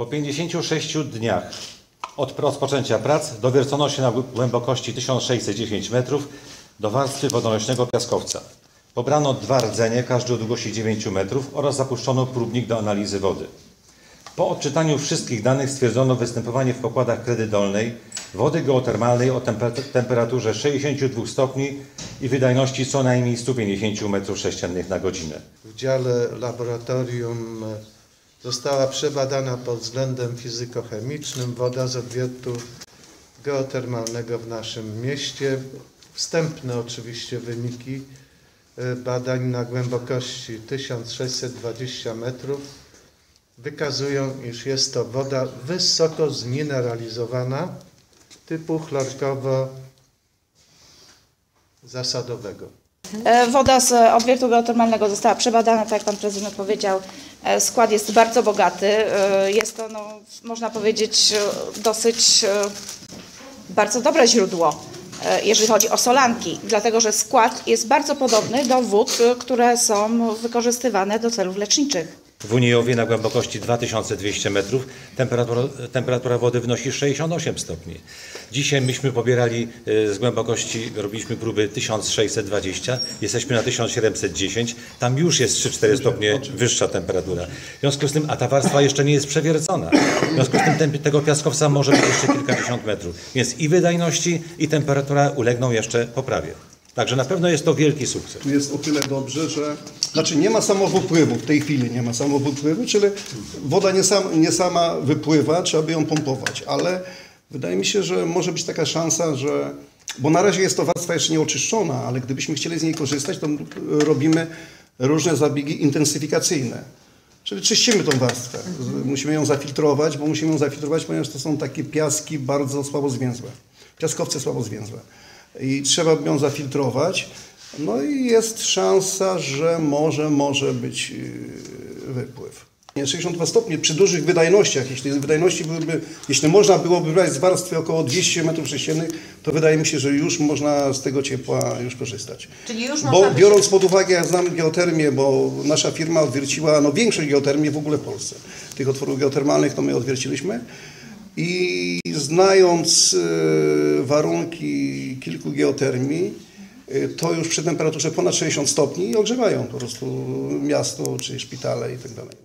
Po 56 dniach od rozpoczęcia prac dowiercono się na głębokości 1610 metrów do warstwy wodonośnego piaskowca. Pobrano dwa rdzenie, każdy o długości 9 metrów oraz zapuszczono próbnik do analizy wody. Po odczytaniu wszystkich danych stwierdzono występowanie w pokładach kredy dolnej wody geotermalnej o temper- temperaturze 62 stopni i wydajności co najmniej 150 m3 na godzinę. w dziale laboratorium e, została przebadana pod względem fizykochemicznym woda z odwiertu geotermalnego w naszym mieście. Wstępne oczywiście wyniki e, badań na głębokości 1620 metrów wykazują, iż jest to woda wysoko zmineralizowana typu chlorkowo-zasadowego. E, Woda z odwiertu geotermalnego została przebadana, tak jak pan prezydent powiedział. E, Skład jest bardzo bogaty. E, Jest to, no, można powiedzieć, e, dosyć e, bardzo dobre źródło, e, jeżeli chodzi o solanki, dlatego że skład jest bardzo podobny do wód, e, które są wykorzystywane do celów leczniczych. W Uniowie na głębokości 2200 metrów temperatura, temperatura wody wynosi 68 stopni. Dzisiaj myśmy pobierali e, z głębokości, robiliśmy próby 1620, jesteśmy na 1710, tam już jest 3-4 stopnie wyższa temperatura. W związku z tym, a ta warstwa jeszcze nie jest przewiercona. W związku z tym tem- tego piaskowca może być jeszcze kilkadziesiąt metrów. Więc i wydajności, i temperatura ulegną jeszcze poprawie. Także na pewno jest to wielki sukces. Tu jest o tyle dobrze, że znaczy nie ma samowpływu, w tej chwili nie ma samowpływu, czyli woda nie, sam, nie sama wypływa, trzeba by ją pompować, ale wydaje mi się, że może być taka szansa, że bo na razie jest to warstwa jeszcze nieoczyszczona, ale gdybyśmy chcieli z niej korzystać, to robimy różne zabiegi intensyfikacyjne. Czyli czyścimy tą warstwę. Musimy ją zafiltrować, bo musimy ją zafiltrować, ponieważ to są takie piaski bardzo słabo zwięzłe. Piaskowce słabo zwięzłe. I trzeba ją zafiltrować. No i jest szansa, że może, może być yy, wypływ. Nie, 62 stopnie przy dużych wydajnościach, jeśli wydajności byłyby, jeśli można byłoby brać z warstwy około 200 m3, to wydaje mi się, że już można z tego ciepła już korzystać. Czyli już Bo można by biorąc pod uwagę, ja znam geotermię, bo nasza firma odwierciła no, większość geotermii w ogóle w Polsce. Tych otworów geotermalnych to my odwierciliśmy. I znając e, warunki kilku geotermii, e, to już przy temperaturze ponad 60 stopni ogrzewają po prostu miasto czy szpitale i tak.